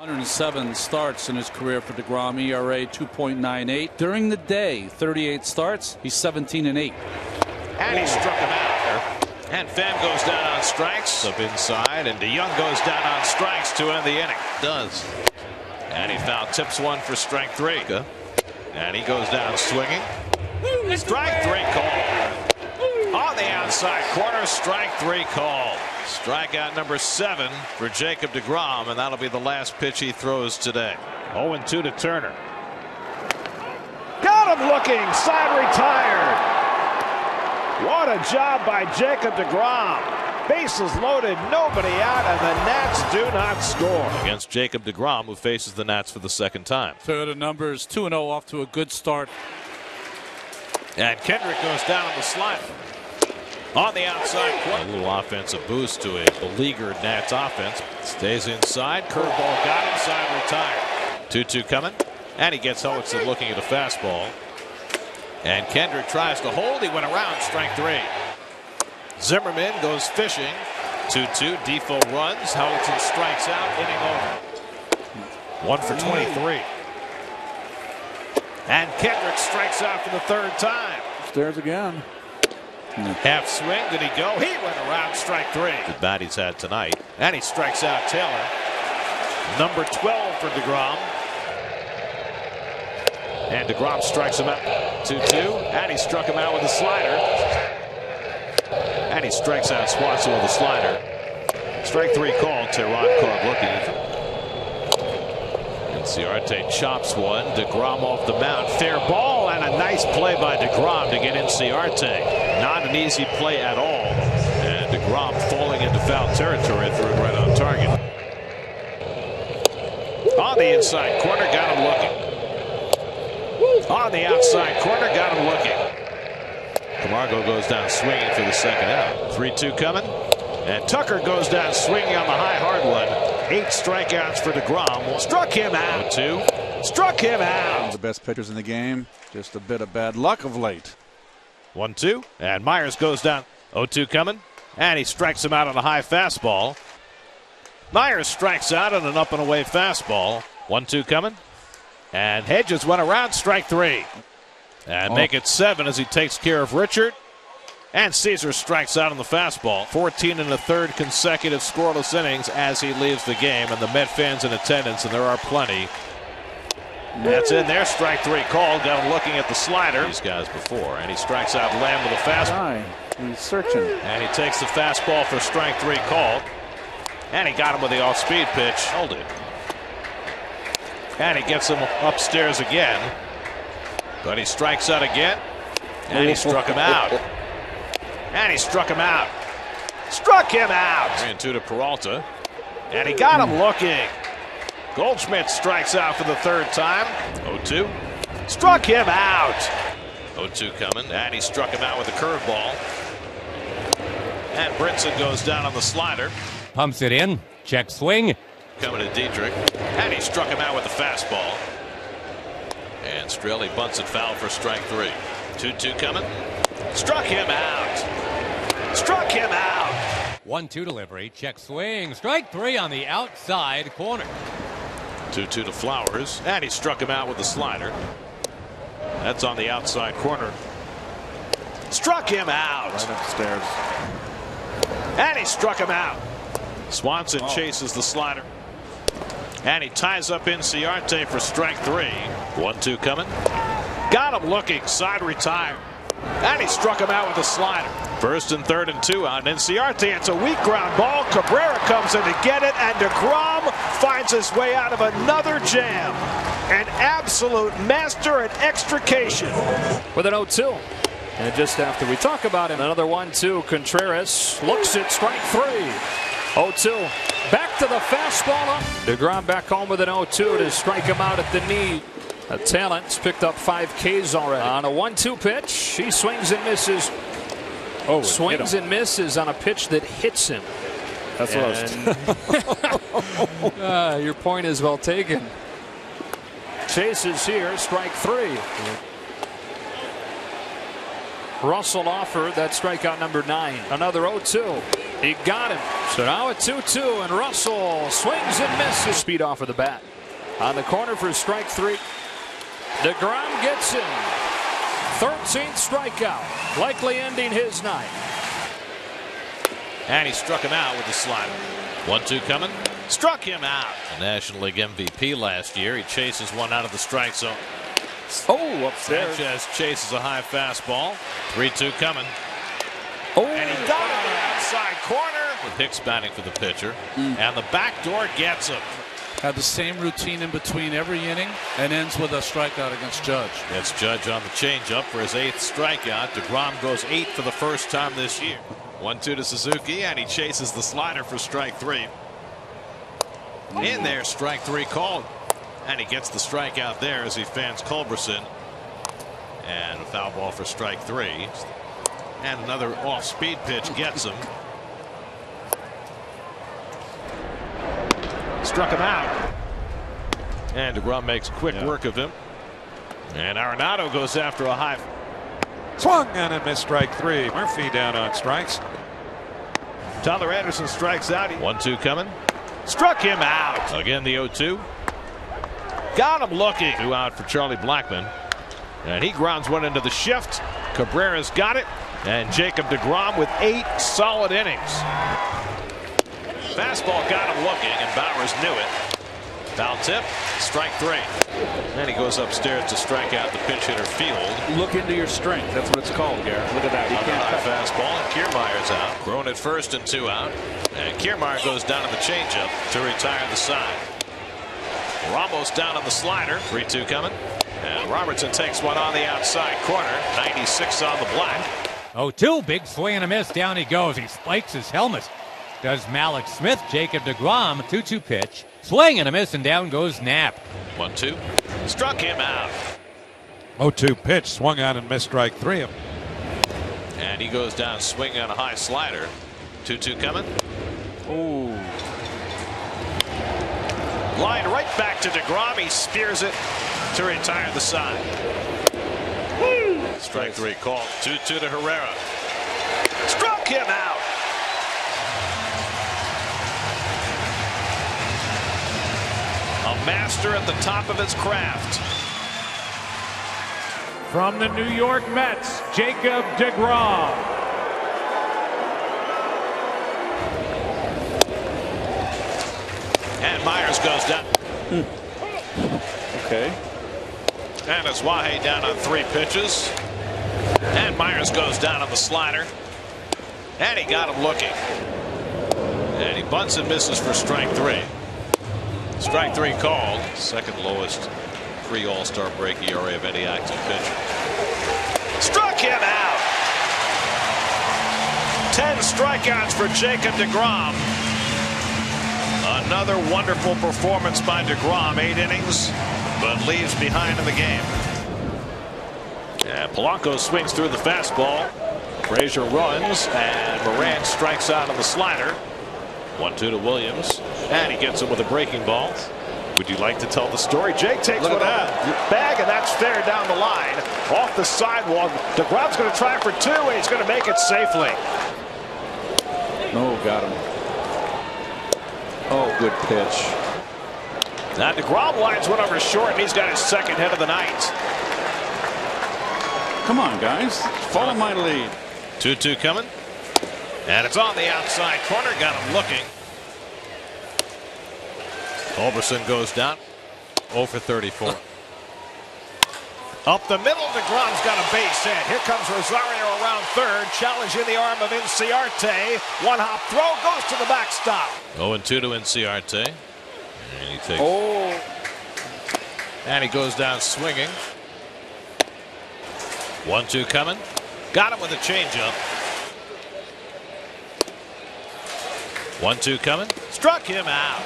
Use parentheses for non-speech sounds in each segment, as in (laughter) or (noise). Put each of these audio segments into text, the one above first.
107 starts in his career for DeGrom, ERA 2.98. During the day, 38 starts, he's 17 and 8. And he struck him out. there. And Pham goes down on strikes up inside, and DeJong goes down on strikes to end the inning. Does. And he foul tips one for strike three. And he goes down swinging. Strike three call. On the corner, strike three call. Strikeout number seven for Jacob DeGrom, and that'll be the last pitch he throws today. 0 2 to Turner. Got him looking, side retired. What a job by Jacob DeGrom. Bases loaded, nobody out, and the Nats do not score. Against Jacob DeGrom, who faces the Nats for the second time. So the numbers 2 0 off to a good start. And Kendrick goes down on the slide. On the outside. A little offensive boost to a beleaguered Nats offense. Stays inside. Curveball got inside, retired. 2 2 coming. And he gets Hellickson looking at a fastball. And Kendrick tries to hold. He went around strike three. Zimmerman goes fishing. 2 2. Difo runs. Hellickson strikes out. Inning over. One for 23. And Kendrick strikes out for the third time. Stairs again. Half swing. Did he go? He went around strike three. The bat he's had tonight. And he strikes out Taylor. Number 12 for DeGrom. And DeGrom strikes him out 2 2. And he struck him out with a slider. And he strikes out Swanson with a slider. Strike three call to Ron Cobb looking. Inciarte chops one. DeGrom off the mound. Fair ball and a nice play by DeGrom to get Inciarte. Not an easy play at all. And DeGrom falling into foul territory threw it right on target. On the inside corner, got him looking. On the outside corner, got him looking. Camargo goes down swinging for the second out. 3 2 coming. And Tucker goes down swinging on the high hard one. Eight strikeouts for DeGrom. Struck him out. 2 Struck him out. One of The best pitchers in the game. Just a bit of bad luck of late. 1 2. And Myers goes down. 0 2 coming. And he strikes him out on a high fastball. Myers strikes out on an up and away fastball. 1 2 coming. And Hedges went around strike three. And oh. make it seven as he takes care of Richard. And Caesar strikes out on the fastball. 14 and a third consecutive scoreless innings as he leaves the game. And the Met fans in attendance, and there are plenty. That's in there. Strike three called. Down looking at the slider. These guys before. And he strikes out Lamb with a fastball. He's searching. And he takes the fastball for strike three called. And he got him with the off speed pitch. Hold it. And he gets him upstairs again. But he strikes out again. And he struck him out. And he struck him out. Struck him out. And two to Peralta. And he got him looking. Goldschmidt strikes out for the third time. 0-2. Struck him out. 0-2 coming. And he struck him out with a curveball. And Brinson goes down on the slider. Pumps it in. Check swing coming to Dietrich. And he struck him out with a fastball. And Straily bunts it foul for strike three. 2 2 coming. Struck him out. Struck him out. 1 2 delivery. Check swing. Strike three on the outside corner. 2 2 to Flowers. And he struck him out with the slider. That's on the outside corner. Struck him out. Right upstairs. And he struck him out. Swanson oh. chases the slider. And he ties up Inciarte for strike three. One two coming. Got him looking. Side retired. And he struck him out with a slider. First and third and two on Inciarte. It's a weak ground ball. Cabrera comes in to get it, and DeGrom finds his way out of another jam. An absolute master at extrication. With an 0-2. And just after we talk about him, another 1-2. Contreras looks at strike three. 0-2. Back to the fastball up. DeGrom back home with an 0-2 to strike him out at the knee. A talent's picked up five Ks already. On a 1-2 pitch, he swings and misses. Oh, swings and misses on a pitch that hits him. That's what was. (laughs) (laughs) uh, your point is well taken. Chase is here, strike three. Russell offered that strikeout number nine. Another 0 2. He got him. So now a 2-2 and Russell swings and misses. Speed off of the bat. On the corner for strike three. DeGrom gets him. 13th strikeout. Likely ending his night. And he struck him out with the slider. One two coming. Struck him out. The National League MVP last year. He chases one out of the strike zone. Oh, upstairs. Sanchez chases a high fastball. 3 2 coming. Oh, And he got it in the outside corner. With Hicks batting for the pitcher. Mm. And the back door gets him. Had the same routine in between every inning and ends with a strikeout against Judge. It's Judge on the changeup for his eighth strikeout. DeGrom goes eight for the first time this year. 1 2 to Suzuki, and he chases the slider for strike three. In there, strike three called. And he gets the strikeout there as he fans Culberson. And a foul ball for strike three. And another off speed pitch gets him. Struck him out. And DeGrom makes quick work of him. And Arenado goes after a high. Swung and a missed strike three. Murphy down on strikes. Tyler Anderson strikes out. One two coming. Struck him out. Again the 0 2. Got him looking. Two out for Charlie Blackmon. And he grounds one into the shift. Cabrera's got it. And Jacob DeGrom with eight solid innings. Fastball got him looking, and Bowers knew it. Foul tip, strike three. And he goes upstairs to strike out the pinch hitter field. Look into your strength. That's what it's called, Garrett. Look at that. He On can't high cut. fastball, and Kiermaier's out. Grown at first and two out. And Kiermaier goes down to the changeup to retire the side. Ramos down on the slider. 3 2 coming. And Robertson takes one on the outside corner. 96 on the black. Oh, two big swing and a miss. Down he goes. He spikes his helmet. Does Mallex Smith, Jacob DeGrom, 2 2 pitch. Swing and a miss, and down goes Knapp. 1 2. Struck him out. 0-2 pitch. Swung on and missed strike three. And he goes down swinging on a high slider. 2 2 coming. Ooh. Line right back to DeGrom. He spears it to retire the side. Strike three called. 2 2 to Herrera. Struck him out. A master at the top of his craft. From the New York Mets, Jacob DeGrom. And Myers goes down. Okay. And it's Wahe down on three pitches. And Myers goes down on the slider. And he got him looking. And he bunts and misses for strike three. Strike three called. Second lowest pre All Star break ERA of any active pitcher. Struck him out. Ten strikeouts for Jacob DeGrom. Another wonderful performance by DeGrom. Eight innings, but leaves behind in the game. And Polanco swings through the fastball. Frazier runs, and Moran strikes out on the slider. 1 2 to Williams. And he gets him with a breaking ball. Would you like to tell the story? Jake takes Look one out. Bag, and that's fair down the line. Off the sidewalk. DeGrom's going to try for two, and he's going to make it safely. Oh, got him. Oh, good pitch. Now DeGrom lines one over short, and he's got his second hit of the night. Come on, guys. Follow my lead. 2 2 coming. And it's on the outside corner. Got him looking. Culberson goes down. 0 for 34. Up the middle, DeGrom's got a base hit. Here comes Rosario around third, challenging the arm of Inciarte. One hop throw goes to the backstop. 0 2 to Inciarte. And he takes. Oh. And he goes down swinging. 1 2 coming. Got him with a changeup. 1 2 coming. Struck him out.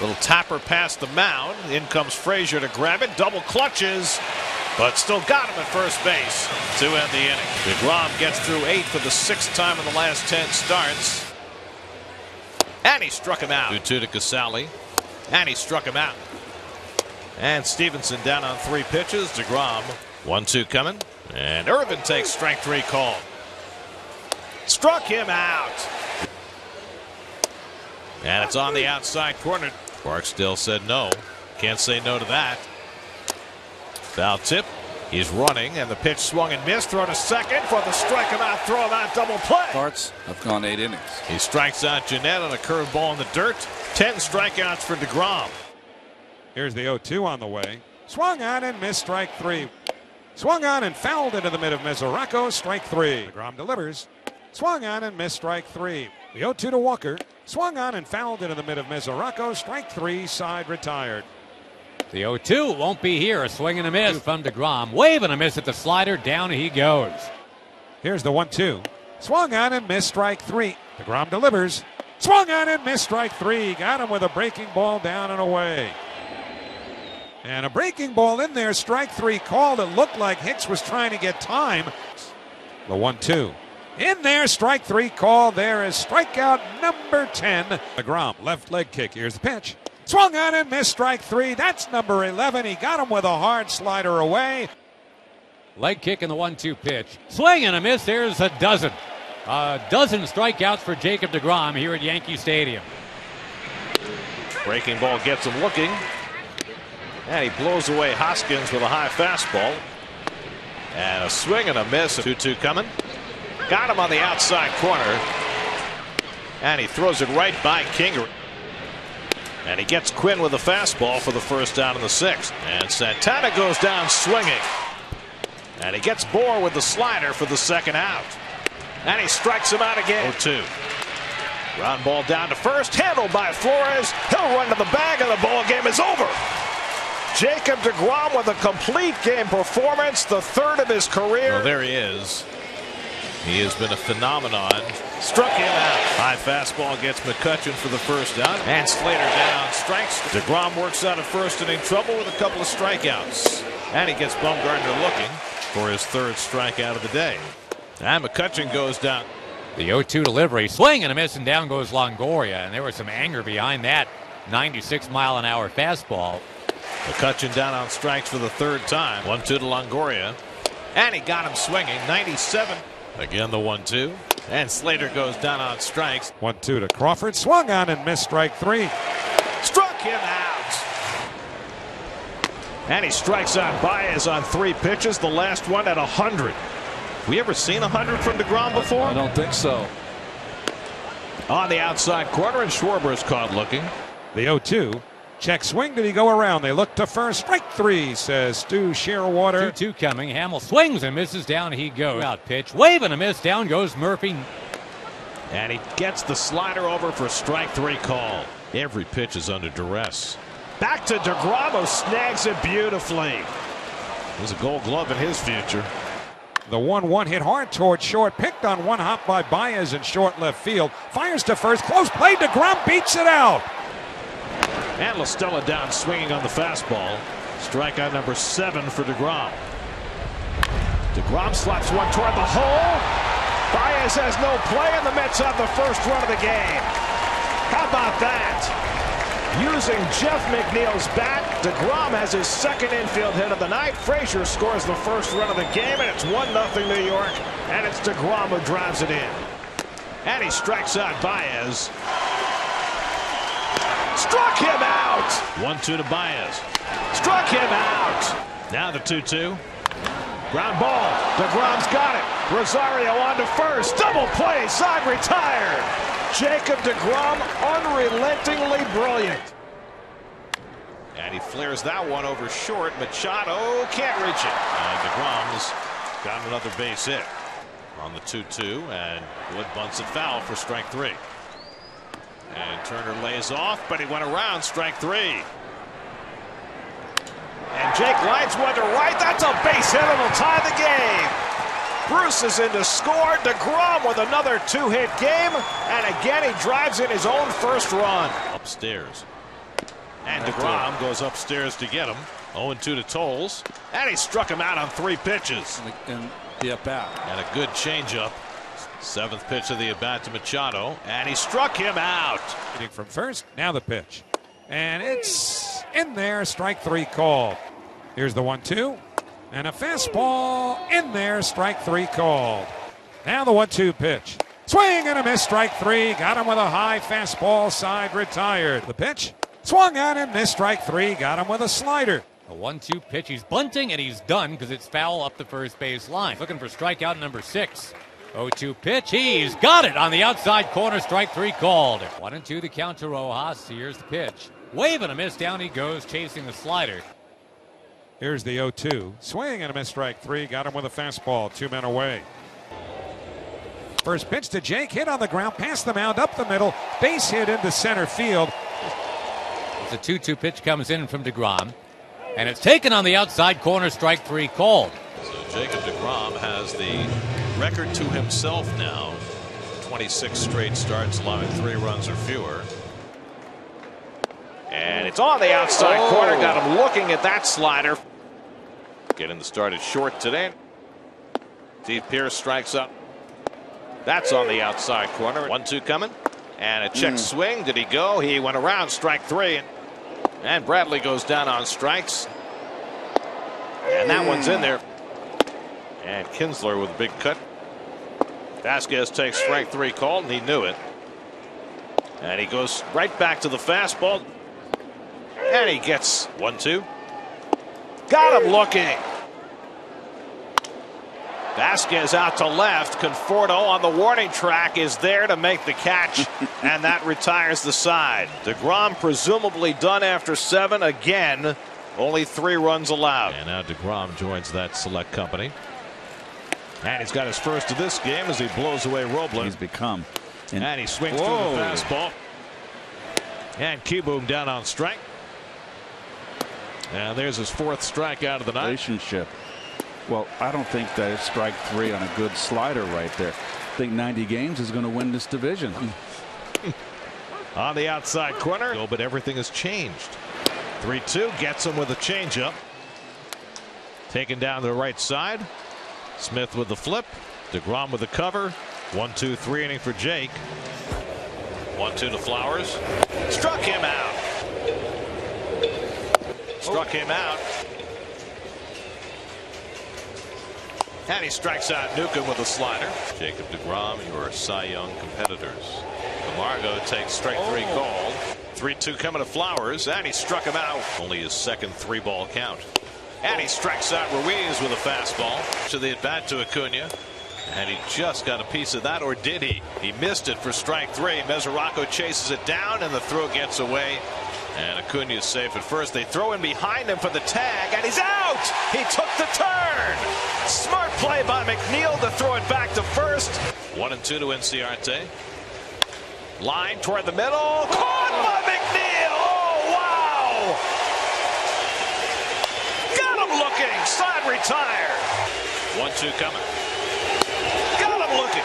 Little tapper past the mound. In comes Frazier to grab it. Double clutches. But still got him at first base to end the inning. DeGrom gets through eight for the sixth time in the last 10 starts. And he struck him out. 2 2 to Casali. And he struck him out. And Stevenson down on three pitches. DeGrom. 1 2 coming. And Irvin takes strike three call. Struck him out. And it's on the outside corner. Barksdale said no. Can't say no to that. Foul tip. He's running, and the pitch swung and missed. Throw to second for the strike him out, throw him out, double play. Starts have gone eight innings. He strikes out Jeanette on a curveball in the dirt. Ten strikeouts for DeGrom. Here's the 0 2 on the way. Swung on and missed strike three. Swung on and fouled into the mid of Mesoraco, strike three. DeGrom delivers. Swung on and missed strike three. The 0 2 to Walker. Swung on and fouled into the mid of Mesoraco, strike three, side retired. The 0 2 won't be here. A swing and a miss from DeGrom. Waving a miss at the slider. Down he goes. Here's the 1 2. Swung on and missed strike three. DeGrom delivers. Swung on and missed strike three. Got him with a breaking ball down and away. And a breaking ball in there, strike three called. It looked like Hicks was trying to get time. The 1 2. In there, strike three call. There is strikeout number 10. DeGrom, left leg kick. Here's the pitch. Swung on and missed strike three. That's number 11. He got him with a hard slider away. Leg kick in the 1 2 pitch. Swing and a miss. There's a dozen. A dozen strikeouts for Jacob DeGrom here at Yankee Stadium. Breaking ball gets him looking. And he blows away Hoskins with a high fastball. And a swing and a miss. 2 2 coming. Got him on the outside corner. And he throws it right by Kinger. And he gets Quinn with a fastball for the first down in the sixth. And Santana goes down swinging. And he gets Bour with the slider for the second out. And he strikes him out again. 0 2. Ground ball down to first, handled by Flores. He'll run to the bag, and the ball game is over. Jacob DeGrom with a complete game performance, the third of his career. Well, there he is. He has been a phenomenon. Struck him out. High fastball gets McCutchen for the first out. And Slater down. Strikes. DeGrom works out of first and in trouble with a couple of strikeouts. And he gets Bumgarner looking for his third strikeout of the day. And McCutchen goes down. The 0 2 delivery. Swing and a miss, and down goes Longoria. And there was some anger behind that 96 mile an hour fastball. McCutchen down on strikes for the third time. 1 2 to Longoria. And he got him swinging. 97. Again, the 1 2. And Slater goes down on strikes. 1 2 to Crawford. Swung on and missed strike three. Struck him out. And he strikes out Baez on three pitches, the last one at 100. We ever seen 100 from DeGrom before? I don't think so. On the outside corner, and Schwarber is caught looking. The 0 2. Check swing. Did he go around? They look to first. Strike three, says Stu Shearwater. 2 2 coming. Hamill swings and misses. Down he goes. Out pitch. Wave Waving a miss. Down goes Murphy. And he gets the slider over for strike three call. Every pitch is under duress. Back to DeGrom, snags it beautifully. There's a gold glove in his future. The 1 1 hit hard towards short. Picked on one hop by Baez in short left field. Fires to first. Close play. DeGrom beats it out. And La Stella down swinging on the fastball. Strikeout number seven for DeGrom. DeGrom slaps one toward the hole. Baez has no play, and the Mets have the first run of the game. How about that? Using Jeff McNeil's bat, DeGrom has his second infield hit of the night. Frazier scores the first run of the game, and it's 1 0 New York. And it's DeGrom who drives it in. And he strikes out Baez. Struck him out. 1 2 to Baez. Struck him out. Now the 2 2. Ground ball. DeGrom's got it. Rosario on to first. Double play. Side retired. Jacob DeGrom unrelentingly brilliant. And he flares that one over short. Machado can't reach it. And DeGrom's got another base hit on the 2 2. And Wood bunts it foul for strike three. And Turner lays off, but he went around strike three. And Jake lines one to right. That's a base hit and will tie the game. Bruce is in to score. DeGrom with another two-hit game. And again, he drives in his own first run. Upstairs. And DeGrom goes upstairs to get him. 0-2 to Toles. And he struck him out on three pitches. And the at bat. And a good changeup. Seventh pitch of the at bat to Machado, and he struck him out. Hitting from first, now the pitch. And it's in there, strike three call. Here's the one two. And a fastball in there, strike three called. Now the one two pitch. Swing and a miss, strike three. Got him with a high fastball, side retired. The pitch, swung on and missed, strike three. Got him with a slider. A one-two pitch. He's bunting and he's done because it's foul up the first base line. Looking for strikeout number six. 0-2 pitch. He's got it on the outside corner. Strike three called. One and two the count to Rojas. Here's the pitch. Waving a miss. Down he goes, chasing the slider. Here's the 0-2. Swing and a miss, strike three. Got him with a fastball. Two men away. First pitch to Jake, hit on the ground, past the mound, up the middle, base hit into center field. The 2 2 pitch comes in from DeGrom, and it's taken on the outside corner, strike three called. So Jacob DeGrom has the record to himself now 26 straight starts, allowing three runs or fewer. And it's on the outside oh. corner. Got him looking at that slider. Getting the start short today. Steve Pearce strikes up. That's on the outside corner. One two coming. And a check mm. swing. Did he go? He went around strike three. And Bradley goes down on strikes. And that mm. one's in there. And Kinsler with a big cut. Vasquez takes strike three called, and he knew it. And he goes right back to the fastball. And he gets one two. Got him looking. Vasquez out to left. Conforto on the warning track is there to make the catch, (laughs) and that retires the side. DeGrom presumably done after seven again. Only three runs allowed. And now DeGrom joins that select company. And he's got his first of this game as he blows away Robles. He's become. And, and he swings whoa. through the fastball. And Kieboom down on strike. And there's his fourth strikeout of the night. Relationship. Well, I don't think that strike three on a good slider right there. I think 90 games is going to win this division. (laughs) on the outside corner. Oh, but everything has changed. 3 2 gets him with a changeup. Taken down to the right side. Smith with the flip. DeGrom with the cover. 1 2 3 inning for Jake. 1 2 to Flowers. Struck him out. Struck him out. And he strikes out Newcomb with a slider. Jacob DeGrom, your Cy Young competitors. Camargo takes strike three oh. call. 3 2 coming to Flowers, and he struck him out. Only his second three ball count. And he strikes out Ruiz with a fastball. To the at bat to Acuna. And he just got a piece of that, or did he? He missed it for strike three. Mesoraco chases it down, and the throw gets away. And Acuna is safe at first. They throw in behind him for the tag, and he's out! He took the turn! Smart play by McNeil to throw it back to first. One and two to Inciarte. Line toward the middle by McNeil! Oh, wow! Got him Side retired. One two coming. Got him looking.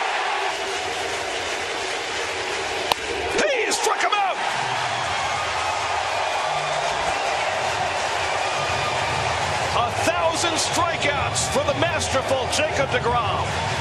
He struck him out. A thousand strikeouts for the masterful Jacob DeGrom.